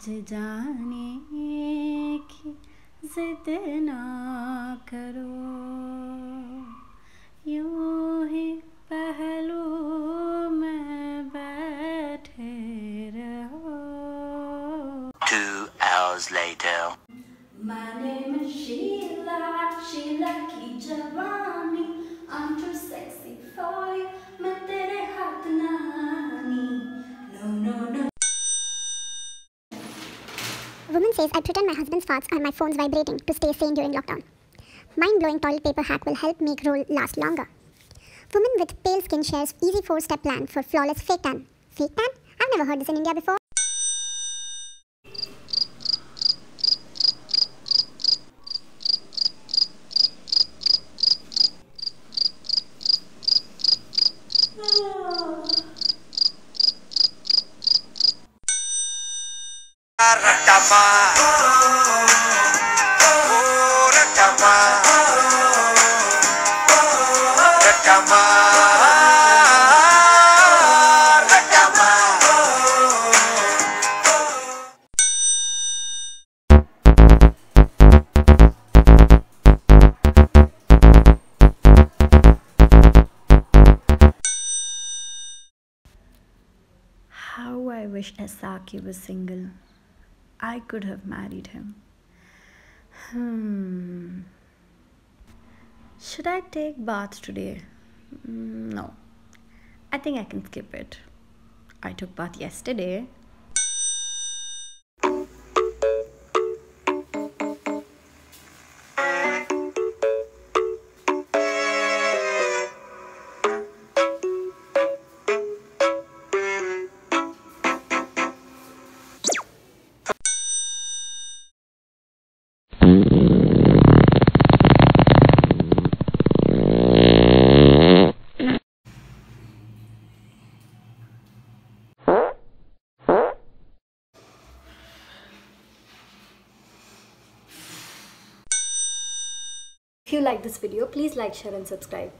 आज जाने की जिद ना करो यूं ही पहलू में बैठे रहो Two hours later. My name is Sheila, Sheila Ki Jawani. Woman says I pretend my husband's farts are my phone's vibrating to stay sane during lockdown. Mind-blowing toilet paper hack will help make roll last longer. Woman with pale skin shares easy four-step plan for flawless fake tan. Fake tan? I've never heard this in India before. How I wish Asaki was single. I could have married him. Hmm. Should I take bath today? Mm, No. I think I can skip it. I took bath yesterday. If you like this video, please like, share and subscribe.